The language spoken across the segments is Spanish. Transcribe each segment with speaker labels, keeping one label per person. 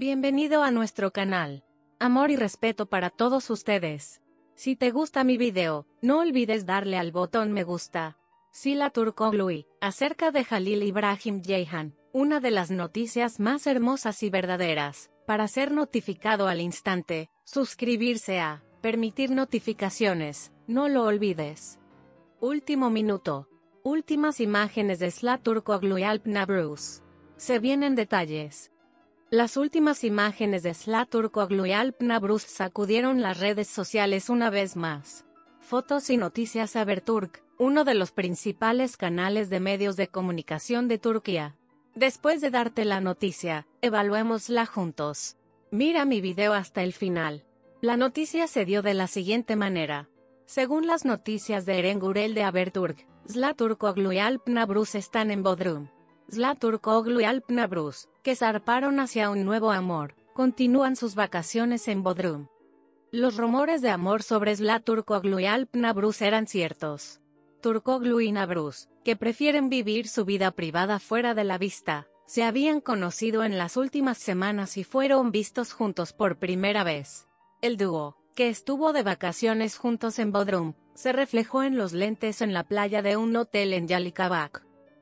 Speaker 1: Bienvenido a nuestro canal. Amor y respeto para todos ustedes. Si te gusta mi video, no olvides darle al botón me gusta. Sila Turkoglu acerca de Jalil Ibrahim Jehan, una de las noticias más hermosas y verdaderas. Para ser notificado al instante, suscribirse a, permitir notificaciones, no lo olvides. Último minuto. Últimas imágenes de Slaturkoglu y Alp Nabrus. Se vienen detalles. Las últimas imágenes de Slaturkoglu y Alp Nabrus sacudieron las redes sociales una vez más. Fotos y noticias Haberturk, uno de los principales canales de medios de comunicación de Turquía. Después de darte la noticia, evaluémosla juntos. Mira mi video hasta el final. La noticia se dio de la siguiente manera. Según las noticias de Erengurel de Haberturk, Zlaturkoglu y Alp Nabrus están en Bodrum. Zlaturkoglu y Alp Nabrus, que zarparon hacia un nuevo amor, continúan sus vacaciones en Bodrum. Los rumores de amor sobre Zlaturkoglu y Alp Nabrus eran ciertos. Turkoglu y Nabrus, que prefieren vivir su vida privada fuera de la vista, se habían conocido en las últimas semanas y fueron vistos juntos por primera vez. El dúo, que estuvo de vacaciones juntos en Bodrum, se reflejó en los lentes en la playa de un hotel en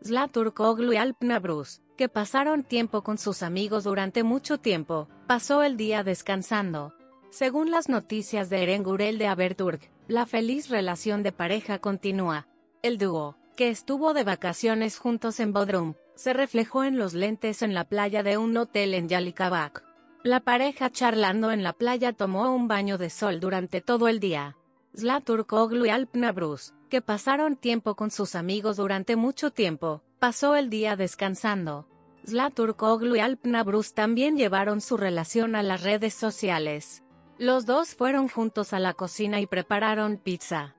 Speaker 1: Yalikabak. Zlaturkoglu y Alp Nabrus, que pasaron tiempo con sus amigos durante mucho tiempo, pasó el día descansando. Según las noticias de Erengurel de Haberturk, la feliz relación de pareja continúa. El dúo, que estuvo de vacaciones juntos en Bodrum, se reflejó en los lentes en la playa de un hotel en Yalikabak. La pareja charlando en la playa tomó un baño de sol durante todo el día. Zlaturkoglu y Alp Nabrus, que pasaron tiempo con sus amigos durante mucho tiempo, pasó el día descansando. Zlaturkoglu y Alp Nabrus también llevaron su relación a las redes sociales. Los dos fueron juntos a la cocina y prepararon pizza.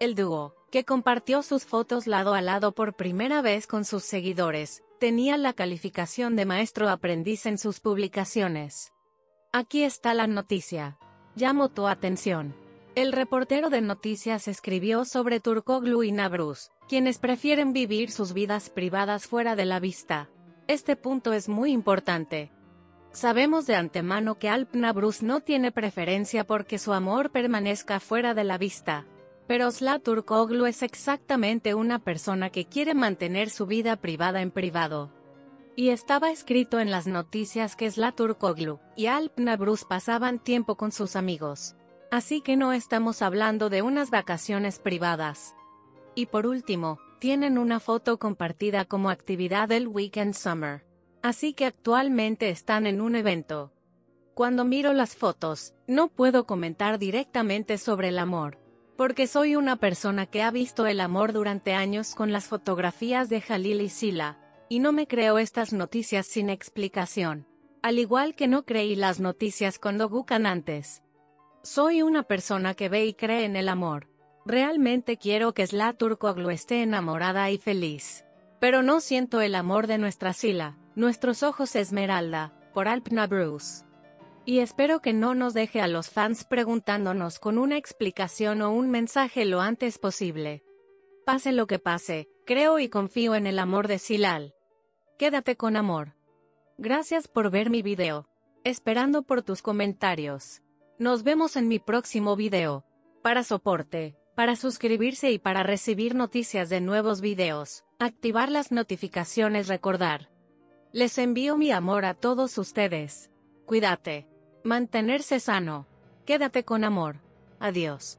Speaker 1: El dúo, que compartió sus fotos lado a lado por primera vez con sus seguidores, tenía la calificación de maestro aprendiz en sus publicaciones. Aquí está la noticia. Llamó tu atención. El reportero de noticias escribió sobre Turkoglu y Nabrus, quienes prefieren vivir sus vidas privadas fuera de la vista. Este punto es muy importante, Sabemos de antemano que Alp Nabrus no tiene preferencia porque su amor permanezca fuera de la vista. Pero Slaturkoglu es exactamente una persona que quiere mantener su vida privada en privado. Y estaba escrito en las noticias que Slaturkoglu y Alp Nabrus pasaban tiempo con sus amigos. Así que no estamos hablando de unas vacaciones privadas. Y por último, tienen una foto compartida como actividad del Weekend Summer. Así que actualmente están en un evento. Cuando miro las fotos, no puedo comentar directamente sobre el amor. Porque soy una persona que ha visto el amor durante años con las fotografías de Jalil y Sila, y no me creo estas noticias sin explicación. Al igual que no creí las noticias con Dogukan antes. Soy una persona que ve y cree en el amor. Realmente quiero que Slaturkoglu esté enamorada y feliz. Pero no siento el amor de nuestra Sila. Nuestros ojos esmeralda, por Alpna Bruce. Y espero que no nos deje a los fans preguntándonos con una explicación o un mensaje lo antes posible. Pase lo que pase, creo y confío en el amor de Silal. Quédate con amor. Gracias por ver mi video. Esperando por tus comentarios. Nos vemos en mi próximo video. Para soporte, para suscribirse y para recibir noticias de nuevos videos, activar las notificaciones recordar. Les envío mi amor a todos ustedes. Cuídate. Mantenerse sano. Quédate con amor. Adiós.